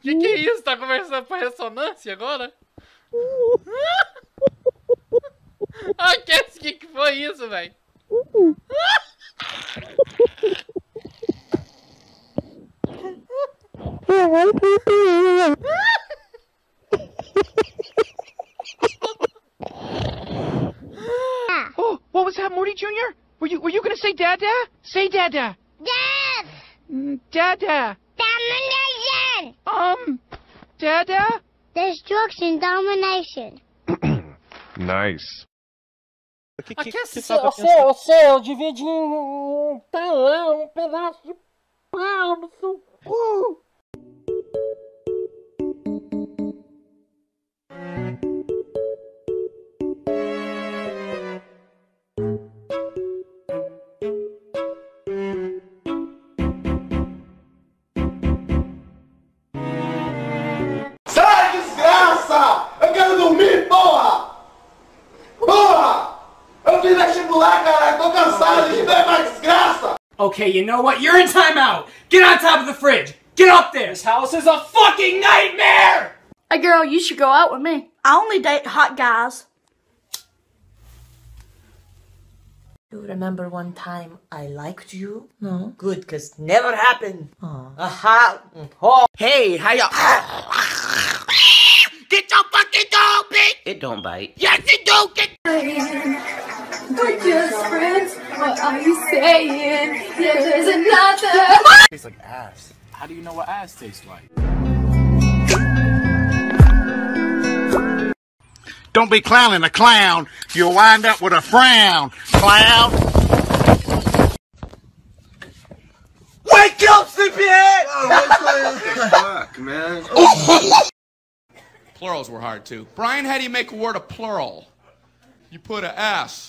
Que que é isso? Tá conversando pra ressonância agora? ah, que que foi isso, velho? Were you were you gonna say Dada? Say Dada. Death! Mm, Dada. Domination! Um, Dada. Destruction, domination. Nice. Aqui é assim, você, você, eu dividi um, um talão, um pedaço de pau no seu cu. Okay, you know what? You're in timeout. Get on top of the fridge. Get up there. This house is a fucking nightmare. Hey girl, you should go out with me. I only date hot guys. You remember one time I liked you? No. Good, cause never happened. Aha. Oh. Hey, how y'all? Get your fucking dog, bitch! It don't bite. Yes, it do. Get. Saying? There's another. Tastes like ass. How do you know what ass tastes like? Don't be clowning a clown. You'll wind up with a frown. Clown. Wake up, oh, sleepyhead! Fuck, man. Plurals were hard too. Brian, how do you make a word a plural? You put a S